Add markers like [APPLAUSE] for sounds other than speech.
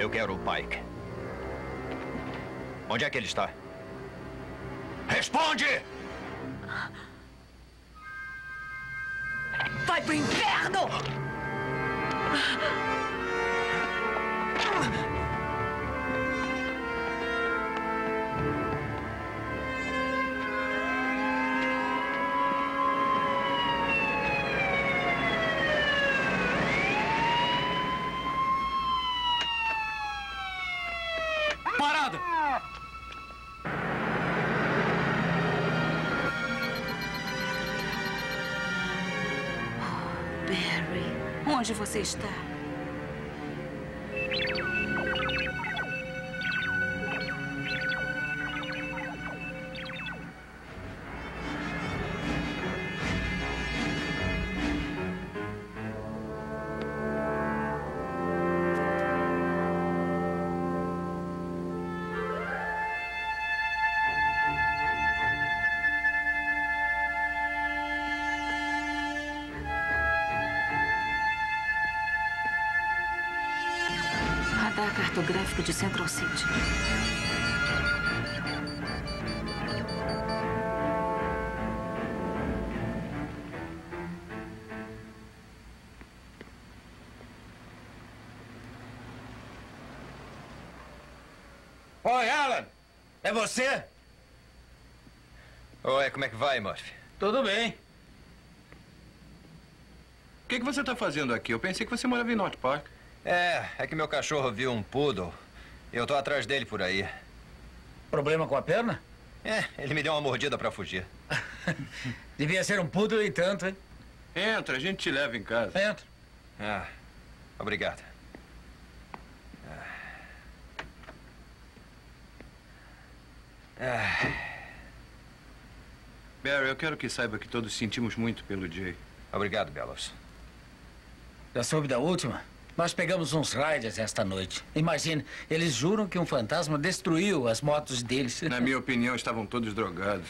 Eu quero o Pike. Onde é que ele está? Responde! Vai pro inferno! Barry, onde você está? Radar cartográfico de Central City. Oi, Alan! É você? Oi, como é que vai, Murphy? Tudo bem. O que, que você está fazendo aqui? Eu pensei que você morava em North Park. É, é que meu cachorro viu um poodle. Eu tô atrás dele por aí. Problema com a perna? É, ele me deu uma mordida pra fugir. [LAUGHS] Devia ser um poodle e tanto, hein? Entra, a gente te leva em casa. Entra. Ah, obrigado. Ah, Barry, eu quero que saiba que todos sentimos muito pelo Jay. obrigado, Bellows. Já soube da última? Nós pegamos uns riders esta noite. Imagine, eles juram que um fantasma destruiu as motos deles. Na minha opinião, estavam todos drogados.